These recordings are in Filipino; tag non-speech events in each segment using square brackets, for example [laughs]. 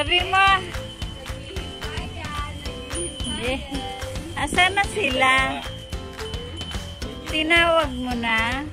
Sabi mo. Eh, asan na sila? Tinawag mo na?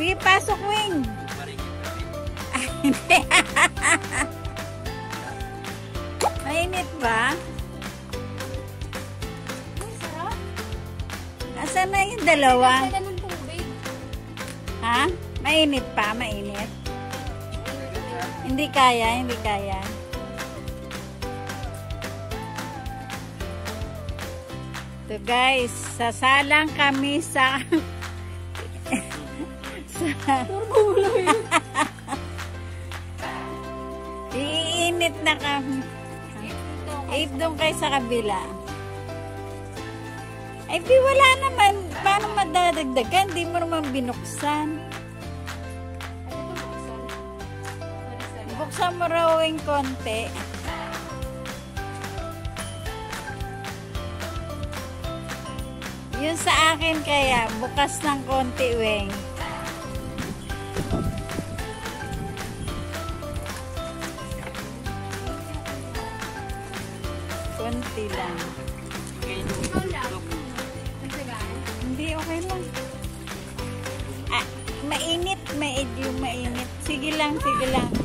Sige, pasok, Wing. Hindi. Mainit ba? Asan na yung dalawa? Ganda ng tubig. Ha? Mainit pa? Mainit? Hindi kaya, hindi kaya. To guys, sasalang kami sa [laughs] sa Iinit na kami. Eh, doon kayo sa kabila. Ay, di wala naman. Paano madadagdagan? Di mo naman binuksan. Buksan mo raw yung konti. Yun sa akin kaya, bukas ng konti, Weng. Medyo mainit. Sige lang, sige lang. [laughs]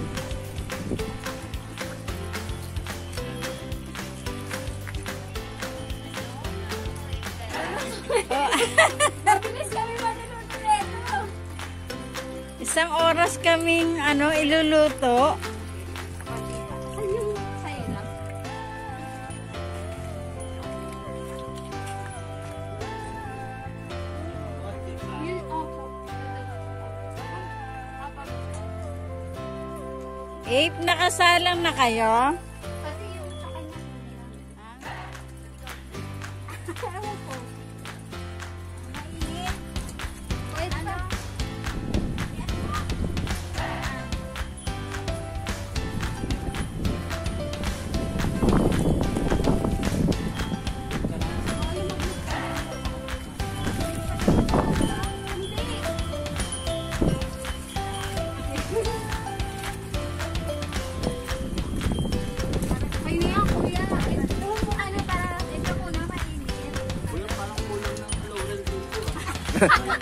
Isang oras kaming ano iluluto. Nakasalang na kayo? Oo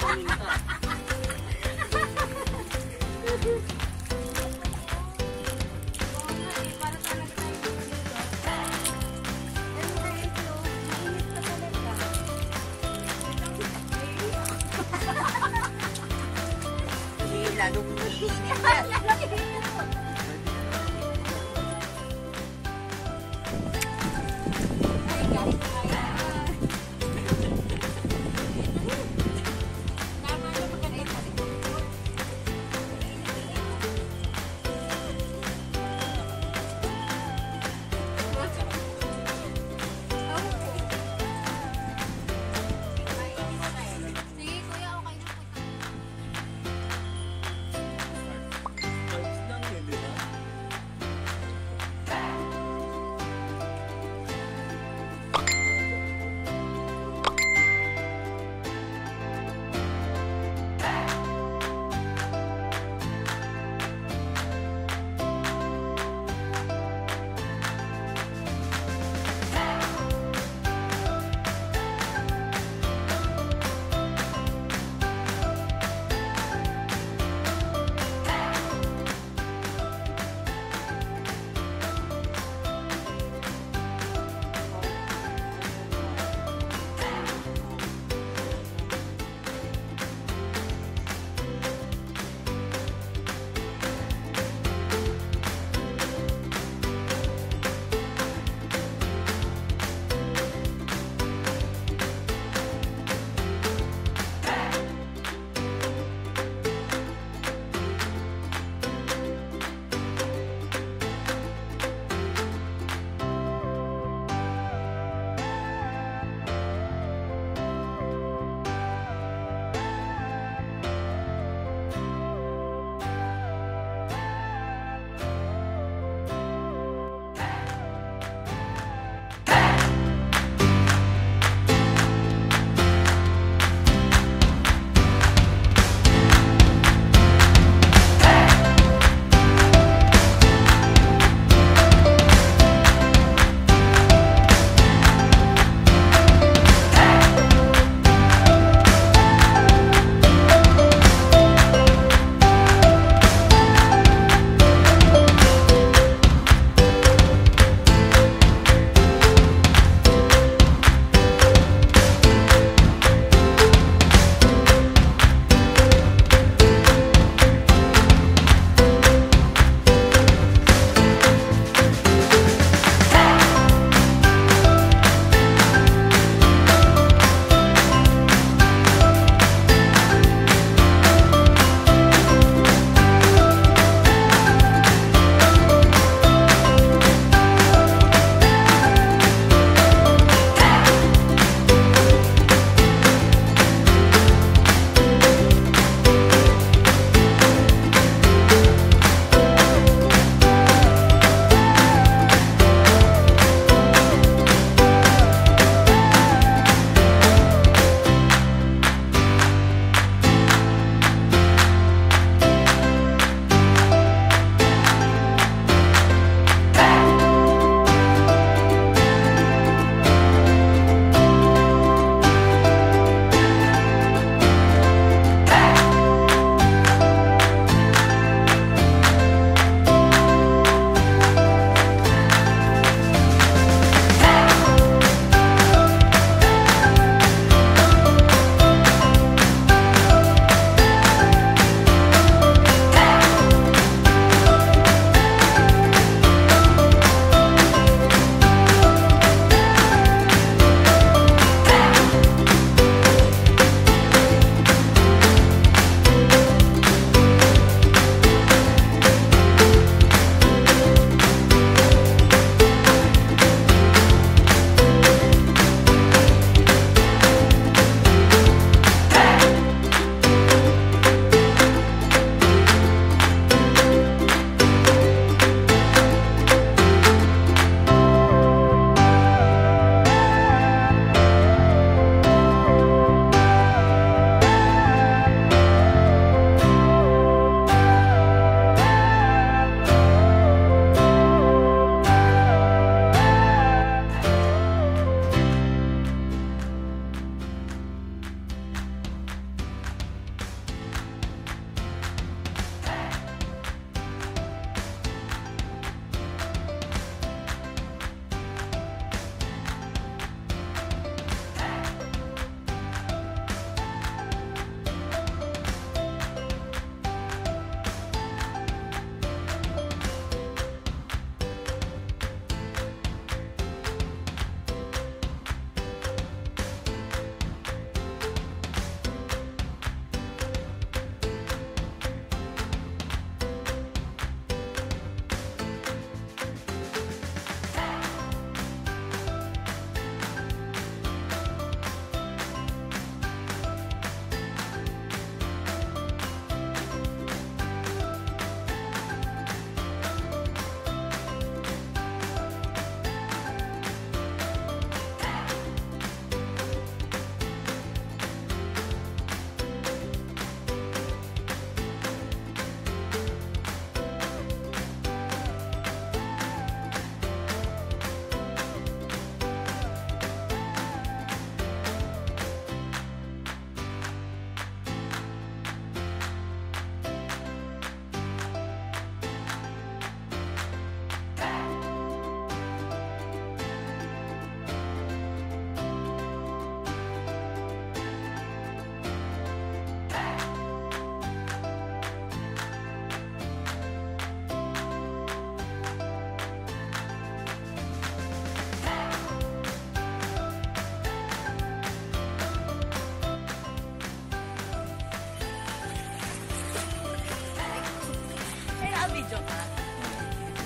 video ka.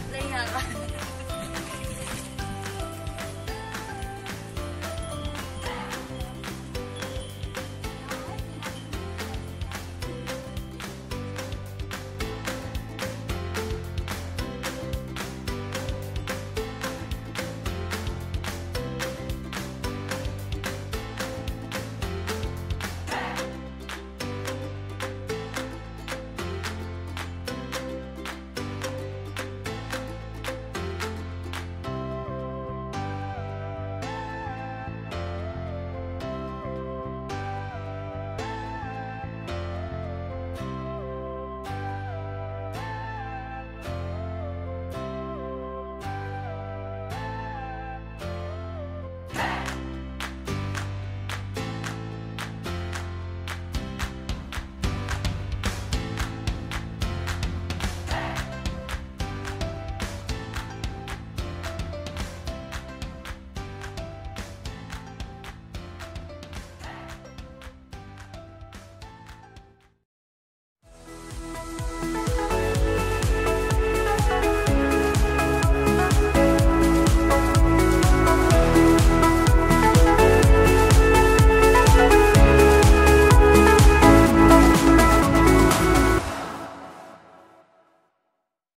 Play nga